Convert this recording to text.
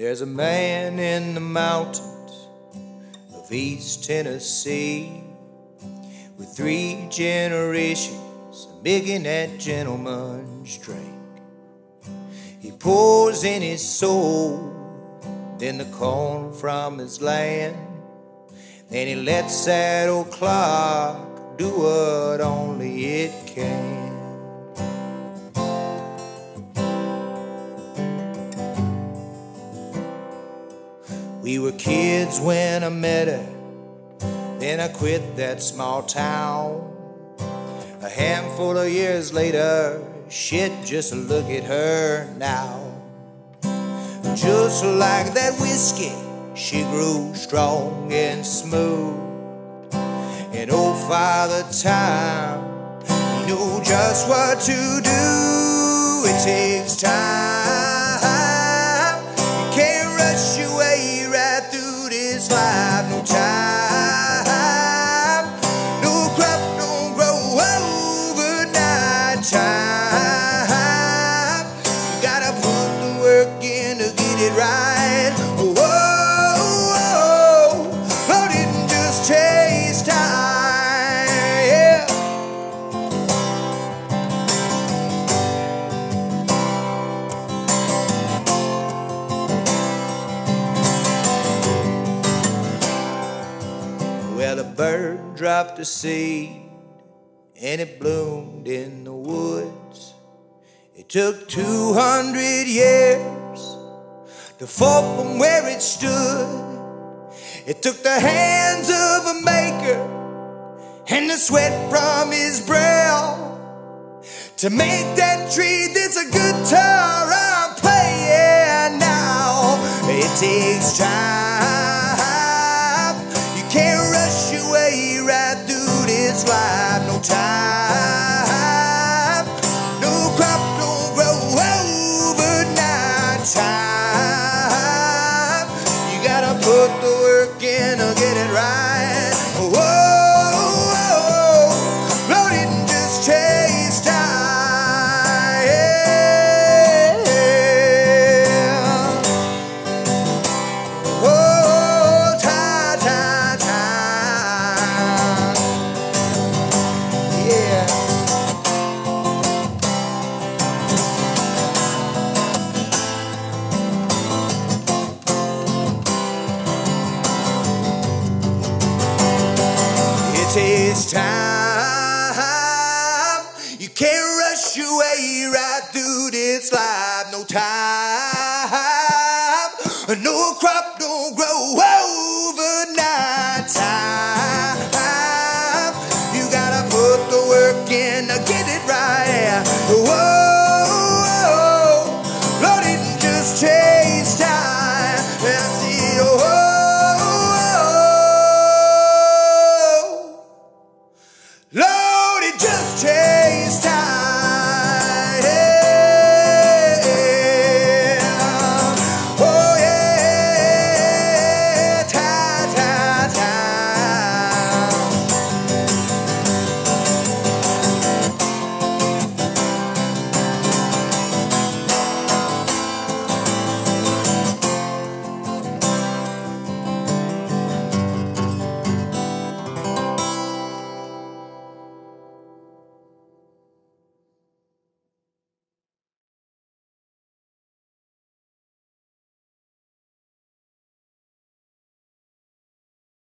There's a man in the mountains of East Tennessee with three generations of making that gentleman's drink. He pours in his soul, then the corn from his land. Then he lets that old clock do what only it can. We were kids when I met her. Then I quit that small town. A handful of years later, shit, just look at her now. Just like that whiskey, she grew strong and smooth. And old Father Time, knew just what to do. It takes time. Life. No time. Bird dropped a seed and it bloomed in the woods. It took 200 years to fall from where it stood. It took the hands of a maker and the sweat from his brow to make that tree this a guitar I'm playing now. It takes time. Takes time. You can't rush your way right through this life. No time.